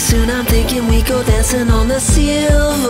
soon. I'm thinking we go dancing on the silver